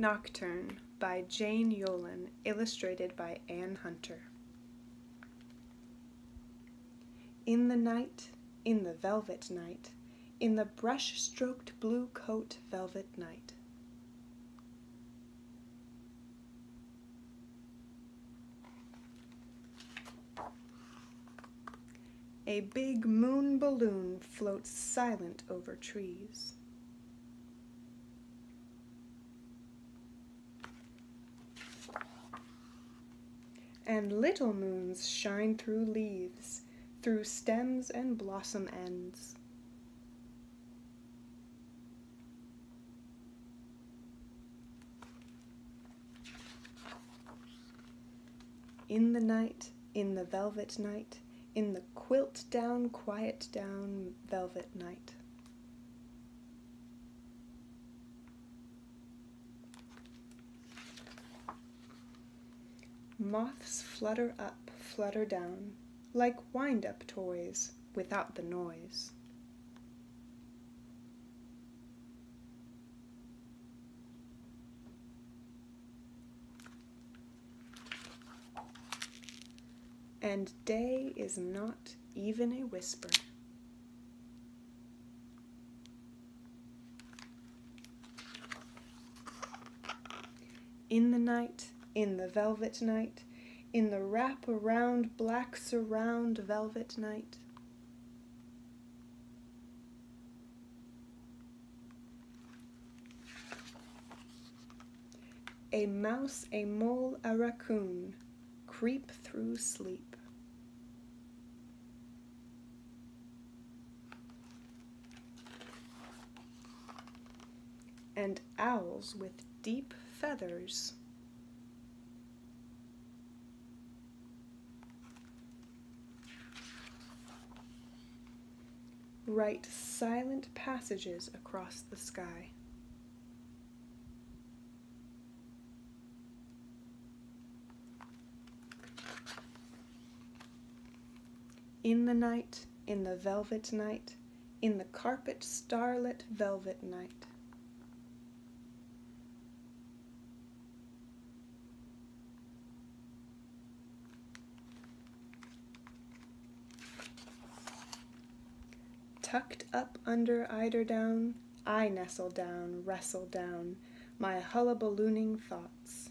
Nocturne by Jane Yolen, illustrated by Anne Hunter. In the night, in the velvet night, in the brush stroked blue coat velvet night. A big moon balloon floats silent over trees. And little moons shine through leaves, through stems and blossom ends. In the night, in the velvet night, in the quilt down, quiet down, velvet night. Moths flutter up, flutter down, like wind-up toys, without the noise. And day is not even a whisper. In the night, in the velvet night, in the wrap around black surround velvet night. A mouse, a mole, a raccoon creep through sleep. And owls with deep feathers write silent passages across the sky. In the night, in the velvet night, in the carpet starlit velvet night. Tucked up under eiderdown, I nestle down, wrestle down, my hullaballooning thoughts.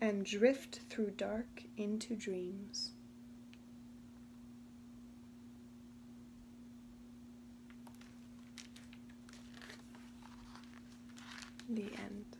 And drift through dark into dreams. The end.